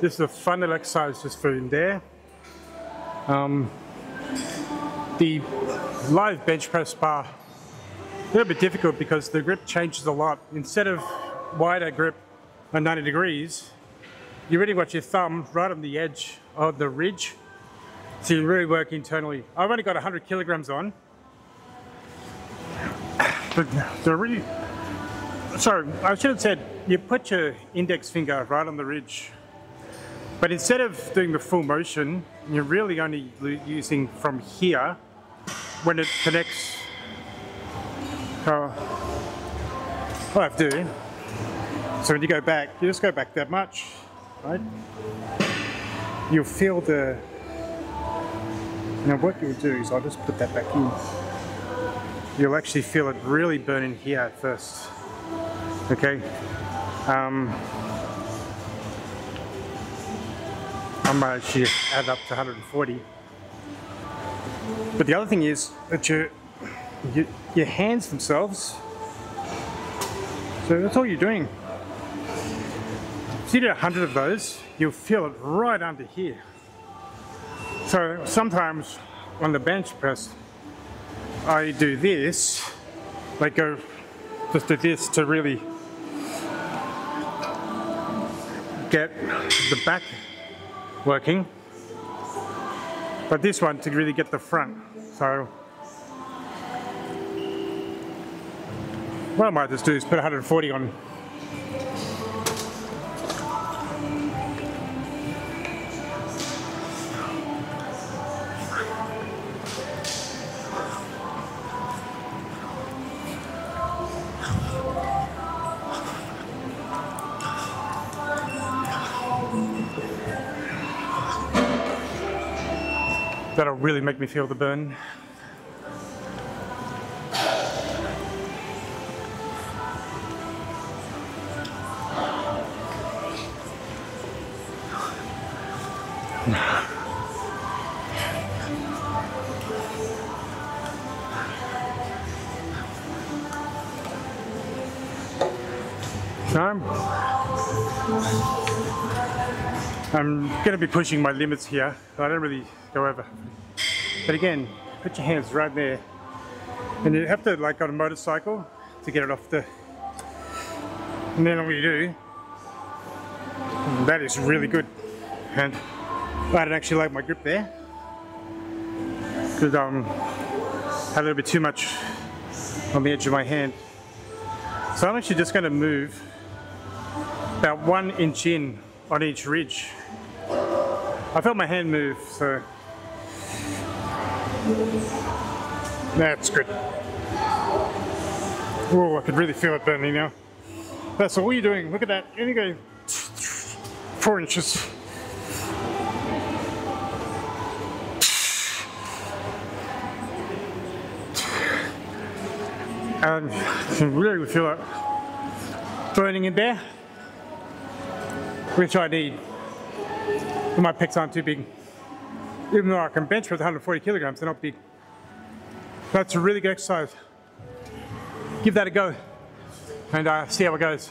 This is a fun exercise just for in there. Um, the live bench press bar, a little bit difficult because the grip changes a lot. Instead of wider grip at 90 degrees, you really want your thumb right on the edge of the ridge so you really work internally. I've only got 100 kilograms on. But the really, sorry, I should have said you put your index finger right on the ridge. But instead of doing the full motion, you're really only using from here when it connects. What I have to do, so when you go back, you just go back that much, right? You'll feel the, now what you'll do is I'll just put that back in. You'll actually feel it really burning here at first, okay? Um, I might actually add up to 140. But the other thing is that your, your, your hands themselves, so that's all you're doing. If you do 100 of those, you'll feel it right under here. So sometimes on the bench press, I do this, like go just do this to really get the back working. But this one to really get the front. So what I might just do is put 140 on That'll really make me feel the burn. I'm, I'm going to be pushing my limits here. I don't really go over. But again, put your hands right there. And you have to like on a motorcycle to get it off the, and then what you do, that is really good. And I don't actually like my grip there. Because um, I had a little bit too much on the edge of my hand. So I'm actually just going to move about one inch in on each ridge. I felt my hand move, so that's good. Oh, I could really feel it burning now. That's all you're doing. Look at that. Only go four inches. Um, and you really feel it burning in there, which I need. My pecs aren't too big. Even though I can bench with 140 kilograms, they're not big. That's a really good exercise. Give that a go and uh, see how it goes.